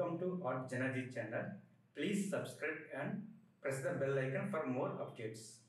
Welcome to Art Janaji channel. Please subscribe and press the bell icon for more updates.